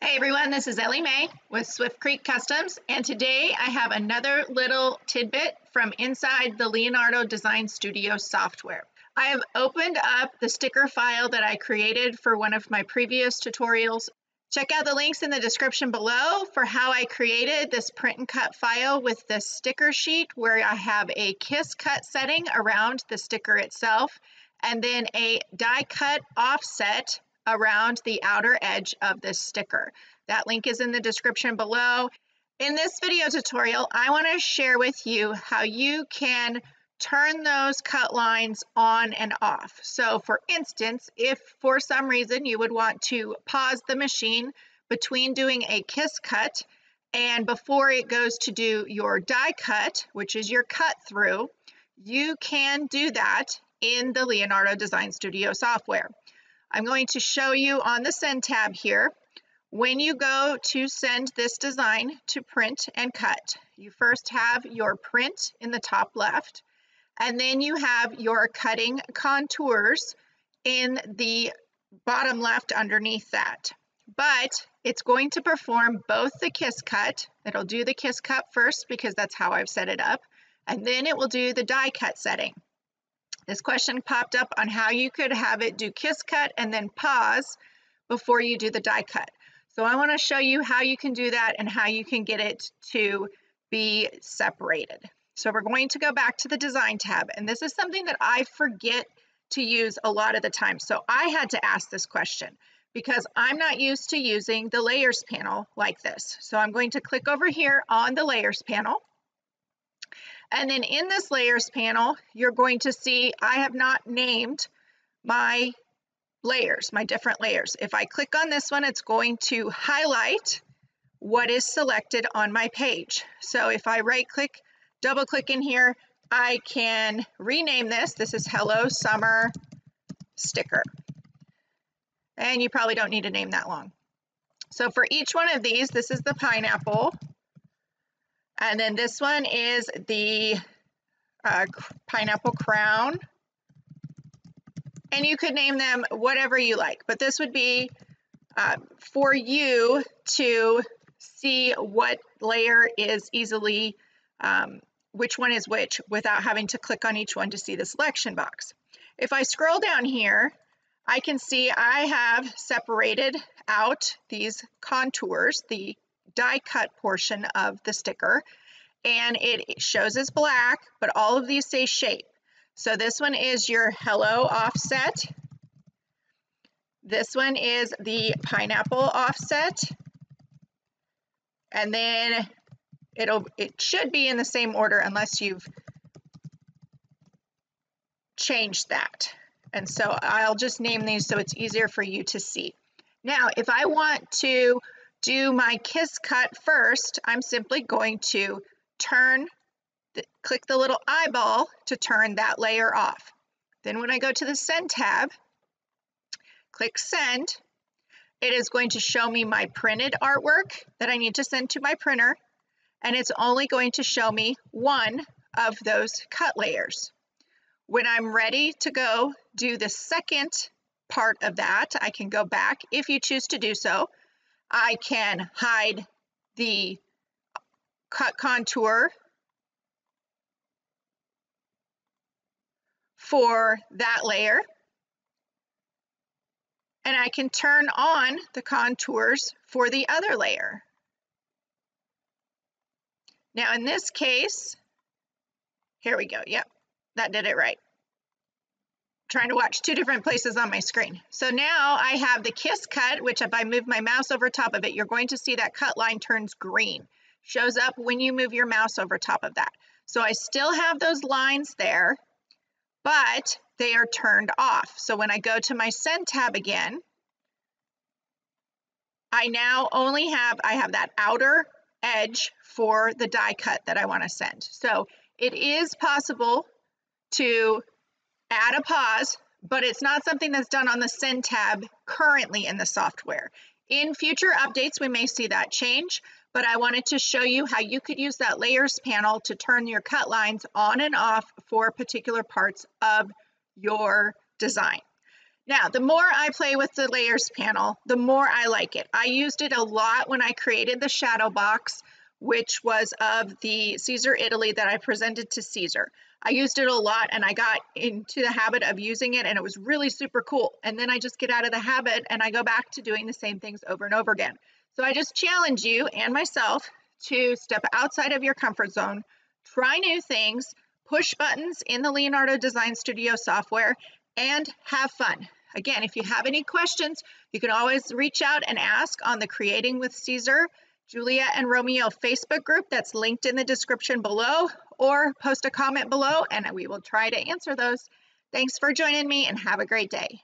Hey everyone, this is Ellie Mae with Swift Creek Customs, and today I have another little tidbit from inside the Leonardo Design Studio software. I have opened up the sticker file that I created for one of my previous tutorials. Check out the links in the description below for how I created this print and cut file with this sticker sheet where I have a kiss cut setting around the sticker itself and then a die cut offset around the outer edge of this sticker. That link is in the description below. In this video tutorial, I want to share with you how you can turn those cut lines on and off. So for instance, if for some reason you would want to pause the machine between doing a kiss cut and before it goes to do your die cut, which is your cut through, you can do that in the Leonardo Design Studio software. I'm going to show you on the Send tab here. When you go to send this design to print and cut, you first have your print in the top left, and then you have your cutting contours in the bottom left underneath that. But it's going to perform both the kiss cut. It'll do the kiss cut first because that's how I've set it up. And then it will do the die cut setting. This question popped up on how you could have it do kiss cut and then pause before you do the die cut. So I want to show you how you can do that and how you can get it to be separated. So we're going to go back to the design tab and this is something that I forget to use a lot of the time. So I had to ask this question because I'm not used to using the layers panel like this. So I'm going to click over here on the layers panel and then in this layers panel, you're going to see I have not named my layers, my different layers. If I click on this one, it's going to highlight what is selected on my page. So if I right click, double click in here, I can rename this. This is Hello Summer Sticker. And you probably don't need to name that long. So for each one of these, this is the pineapple. And then this one is the uh, pineapple crown. And you could name them whatever you like, but this would be uh, for you to see what layer is easily, um, which one is which, without having to click on each one to see the selection box. If I scroll down here, I can see I have separated out these contours, the die cut portion of the sticker and it shows as black, but all of these say shape. So this one is your hello offset. This one is the pineapple offset. And then it'll it should be in the same order unless you've changed that. And so I'll just name these so it's easier for you to see. Now, if I want to do my kiss cut first, I'm simply going to turn, click the little eyeball to turn that layer off. Then when I go to the Send tab, click Send, it is going to show me my printed artwork that I need to send to my printer, and it's only going to show me one of those cut layers. When I'm ready to go do the second part of that, I can go back if you choose to do so. I can hide the cut contour for that layer. And I can turn on the contours for the other layer. Now in this case, here we go. Yep, that did it right trying to watch two different places on my screen. So now I have the kiss cut, which if I move my mouse over top of it, you're going to see that cut line turns green. Shows up when you move your mouse over top of that. So I still have those lines there, but they are turned off. So when I go to my send tab again, I now only have, I have that outer edge for the die cut that I want to send. So it is possible to add a pause, but it's not something that's done on the Send tab currently in the software. In future updates, we may see that change, but I wanted to show you how you could use that layers panel to turn your cut lines on and off for particular parts of your design. Now, the more I play with the layers panel, the more I like it. I used it a lot when I created the shadow box, which was of the Siser Italy that I presented to Siser. I used it a lot and I got into the habit of using it and it was really super cool. And then I just get out of the habit and I go back to doing the same things over and over again. So I just challenge you and myself to step outside of your comfort zone, try new things, push buttons in the Leonardo Design Studio software, and have fun. Again, if you have any questions, you can always reach out and ask on the Creating with Siser Juliet and Romeo Facebook group that's linked in the description below, or post a comment below and we will try to answer those. Thanks for joining me and have a great day.